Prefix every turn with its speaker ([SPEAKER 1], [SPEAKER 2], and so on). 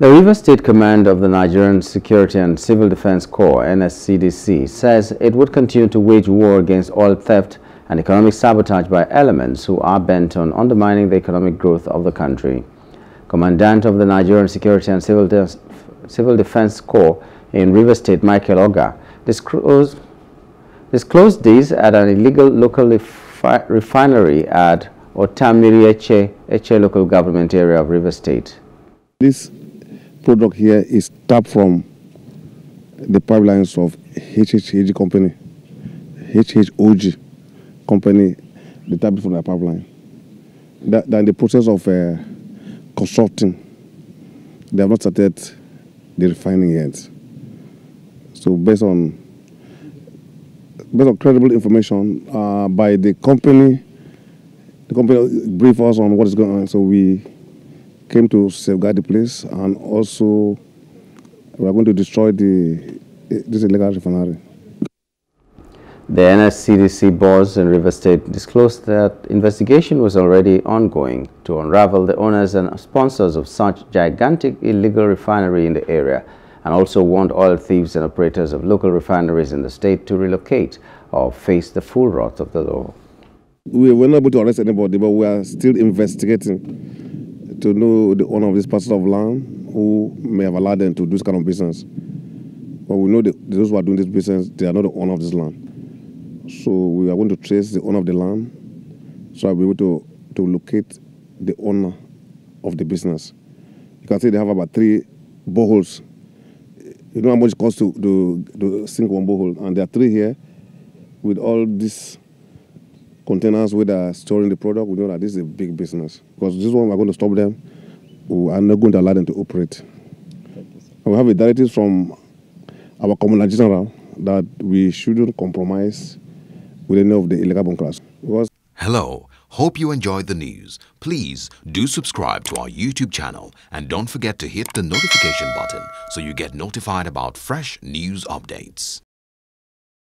[SPEAKER 1] The Rivers State Command of the Nigerian Security and Civil Defense Corps, NSCDC, says it would continue to wage war against oil theft and economic sabotage by elements who are bent on undermining the economic growth of the country. Commandant of the Nigerian Security and Civil, De Civil Defense Corps in Rivers State, Michael Oga, disclosed, disclosed this at an illegal local refinery at Otamiri Etche, Etche local government area of Rivers State.
[SPEAKER 2] This product here is tapped from the pipelines of HHG company, HHOG company, they tap it from the pipeline. That, in the process of uh, they have not started the refining yet. So based on based on credible information uh, by the company, the company briefed us on what is going on. So we came to safeguard the place and also we are going to destroy the this illegal refinery.
[SPEAKER 1] The NSCDC boss in Rivers State disclosed that investigation was already ongoing to unravel the owners and sponsors of such gigantic illegal refinery in the area and also warned oil thieves and operators of local refineries in the state to relocate or face the full wrath of the law.
[SPEAKER 2] We were not able to arrest anybody, but we are still investigating to know the owner of this parcel of land who may have allowed them to do this kind of business. But we know that those who are doing this business, they are not the owner of this land. So we are going to trace the owner of the land so I'll be able to, to locate the owner of the business. You can see they have about three boreholes. You know how much it costs to, to, to sink one borehole, and there are three here with all these containers where they're storing the product, we know that this is a big business. Because this one, we're going to stop them. We are not going to allow them to operate. we have a directive from our Commander General that we shouldn't compromise with any of the illegal bunkers. Because
[SPEAKER 3] Hello. Hope you enjoyed the news. Please do subscribe to our YouTube channel and don't forget to hit the notification button so you get notified about fresh news updates.